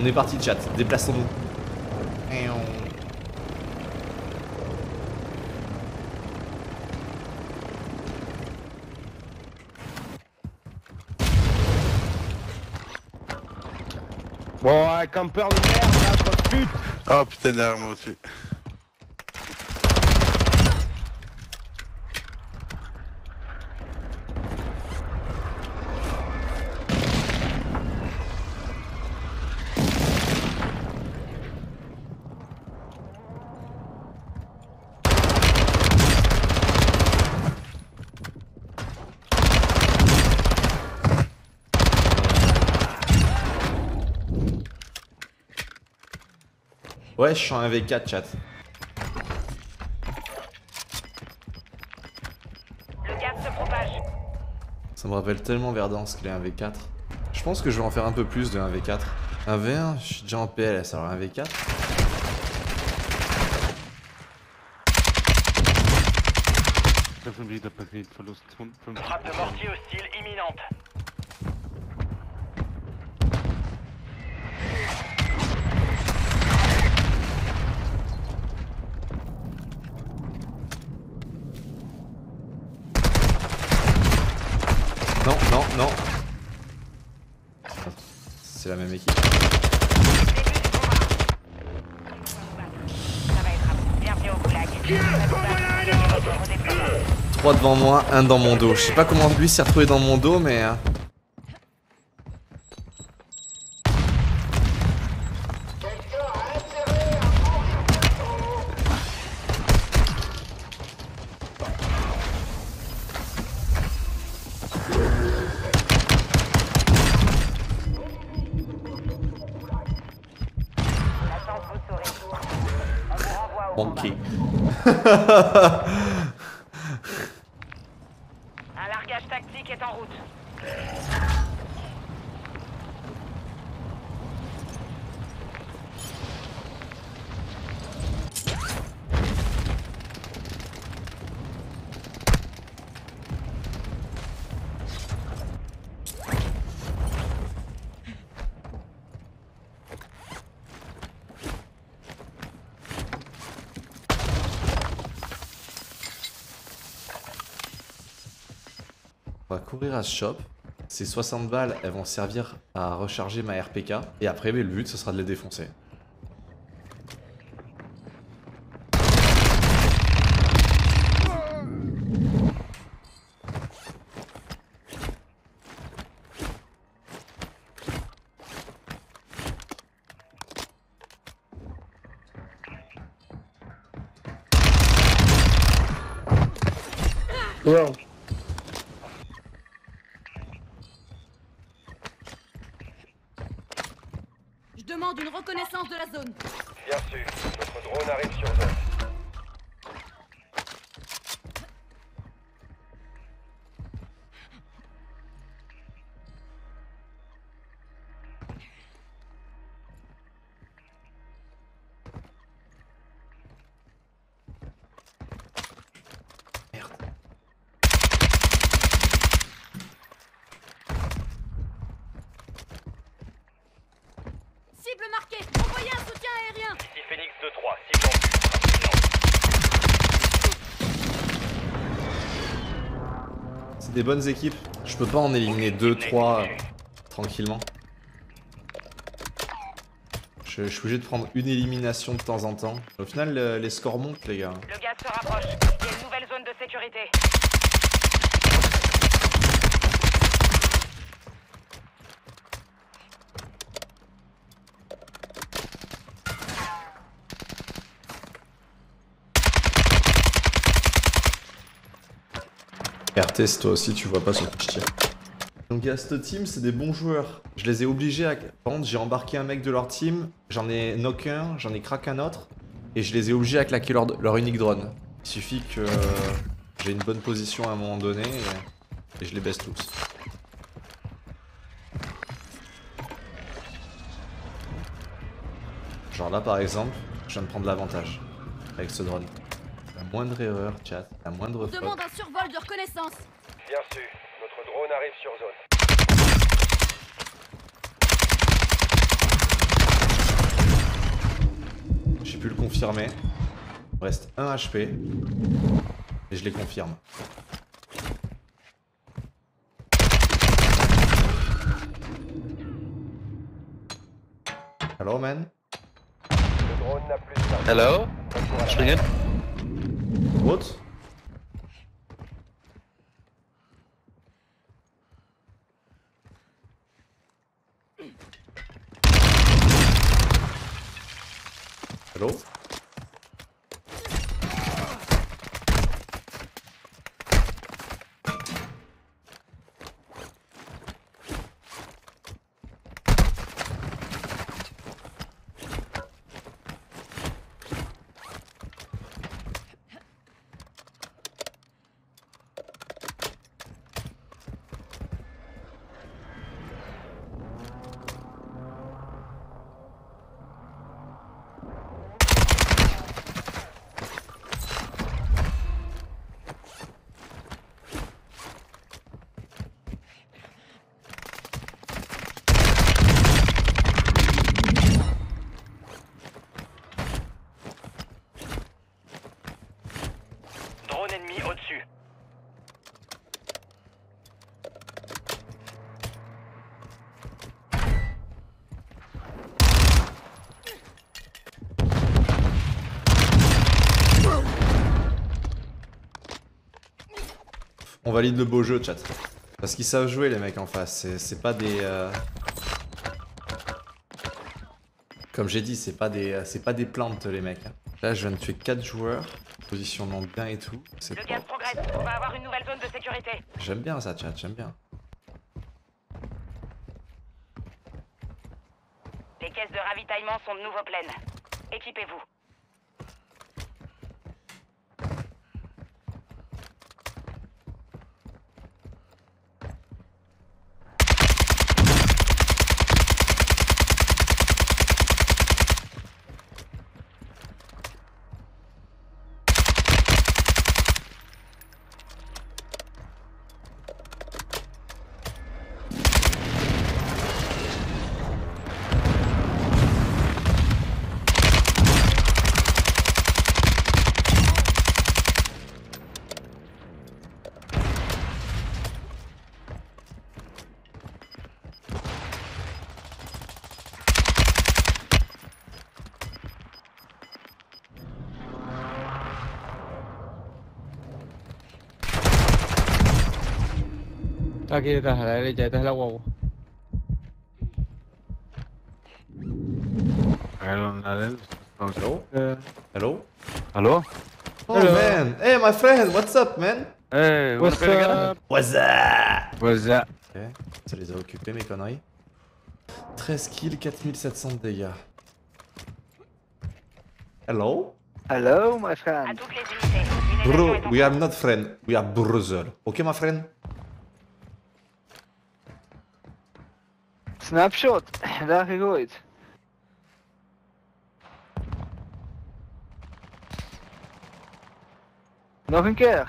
On est parti chat, déplaçons-nous. Bon, un campeur de merde, là, trop de pute Oh putain, derrière moi aussi. Ouais, je suis en 1v4 chat. Le gaz se propage. Ça me rappelle tellement Verdance qu'il est 1v4. Je pense que je vais en faire un peu plus de 1v4. 1v1, je suis déjà en PLS, alors 1v4. Frappe de mortier hostile imminente. Non, non, non. C'est la même équipe. Ça va être à Bienvenue au goulag. Redéploiement. 3 devant moi, un dans mon dos. Je sais pas comment lui s'est retrouvé dans mon dos, mais... euh, route. Va courir à ce shop. Ces 60 balles, elles vont servir à recharger ma RPK. Et après, mais le but, ce sera de les défoncer. Demande une reconnaissance de la zone. Bien sûr, notre drone arrive sur zone. 2-3, cible en vue. C'est des bonnes équipes. Je peux pas en éliminer 2-3 tranquillement. Je, je suis obligé de prendre une élimination de temps en temps. Au final, le- les scores montent, les gars. Le gaz se rapproche. Il y a une nouvelle zone de sécurité. RT, c'est toi aussi, tu vois pas sur tire. Donc, il y a cette team, c'est des bons joueurs. Je les ai obligés à. Par contre, j'ai embarqué un mec de leur team, j'en ai knock un, j'en ai crack un autre, et je les ai obligés à claquer leur, leur unique drone. Il suffit que j'ai une bonne position à un moment donné, et, et je les baisse tous. Genre là, par exemple, je viens de prendre l'avantage avec ce drone. La moindre erreur, chat, la moindre faute. Demande un survol de reconnaissance. Bien sûr, notre drone arrive sur zone. confirmé. Il me reste 1 HP. Et je les confirme. Hello man Le drone n'a plus de charge. Hello? What Hello On valide le beau jeu, chat. Parce qu'ils savent jouer, les mecs en face. C'est- pas des. euh, Comme j'ai dit, c'est pas des, euh, c'est pas des plantes, les mecs. Là, je viens de tuer 4 joueurs. Positionnant bien et tout. Le gaz progresse. On va avoir une nouvelle zone de sécurité. J'aime bien ça, chat. J'aime bien. Les caisses de ravitaillement sont de nouveau pleines. Équipez-vous. Aquí detrás, a la derecha, detrás de la guagua. Hello? Eh, Hello? Hallo? Oh Hello. man! Hey my friend, what's up man? Hey, what's up? What's up? What's that? Ok, ça les a occupés mes conneries. 13 kills, 4700 de dégâts. Hello? Hello, my friend. Bro, we are not friends, we are brother. Ok my friend? Snapshot. Daar gegooid. Nog een keer.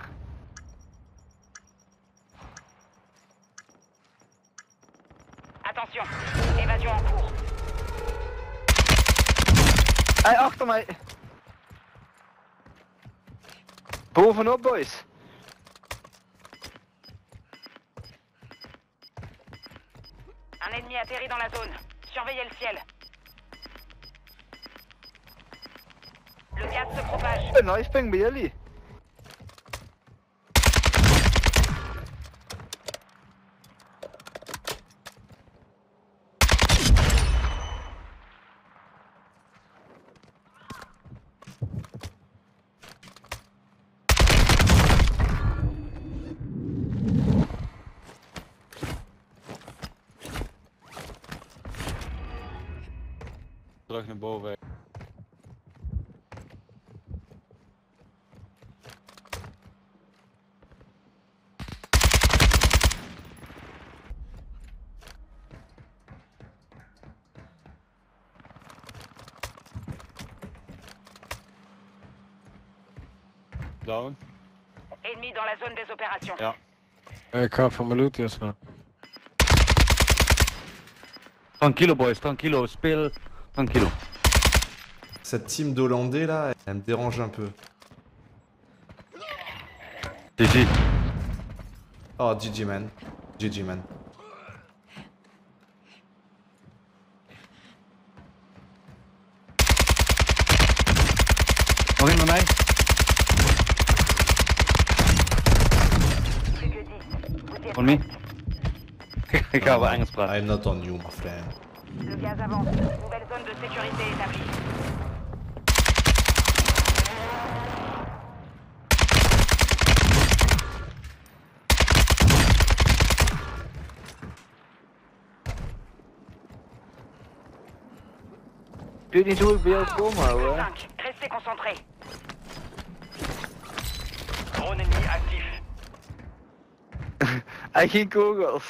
Attention. Évasion en cours. Hij achter mij. Bovenop, boys. Atterrit dans la zone. Surveillez le ciel. Le gaz se propage. Nice ping bij jullie. Terug naar boven. Down. Ennemi dans la zone des opérations. Ik ga van mijn loot eerst naar. Tranquilo boys, tranquilo. Speel tranquilo. Cette team d'Hollandais là, elle me dérange un peu. GG. Oh, GG man. GG man. Nog in bij mij? Plus que 10. Vous êtes Voor me? Engels praten. I'm not on you, my friend. Le gaz avance. Sécurité établie. Niet hoe ik bij jou kom, ouwe. 5. Restez concentrés. Drone ennemi actif. En geen kogels.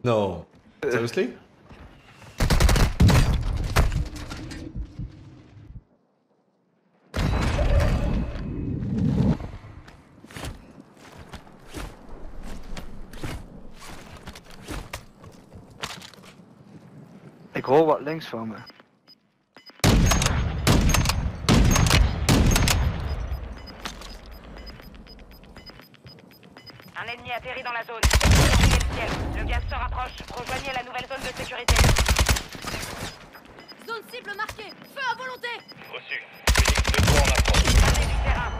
No. Seriously? Ik hoor wat links van me. Un ennemi atterrit dans la zone. Le ciel. Le gaz se rapproche. Rejoignez la nouvelle zone de sécurité. Zone cible marquée. Feu à volonté. Reçu. Phoenix 2 en approche. Du terrain.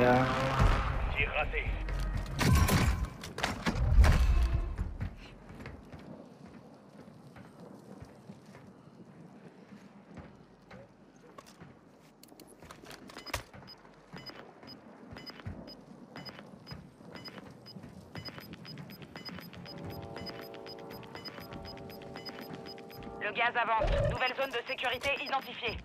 Ja. Tir raté. Gaz avance. Nouvelle zone de sécurité identifiée.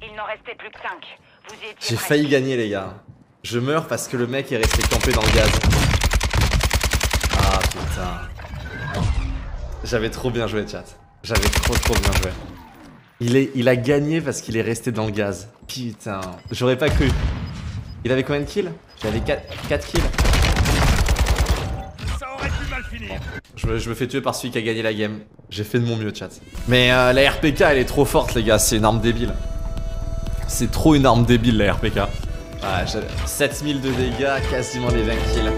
Il n'en restait plus que 5. Vous y étiez J'ai failli gagner, les gars. Je meurs parce que le mec est resté campé dans le gaz. Ah putain. J'avais trop bien joué, chat. J'avais trop trop bien joué. Il, est, il a gagné parce qu'il est resté dans le gaz. Putain. J'aurais pas cru. Il avait combien de kills? J'avais 4, 4 kills. Je me, fais tuer par celui qui a gagné la game. J'ai fait de mon mieux, chat. Mais euh, la RPK, elle est trop forte, les gars. C'est une arme débile. C'est trop une arme débile, la RPK. Ah, j'avais 7000 de dégâts, quasiment les 20 kills.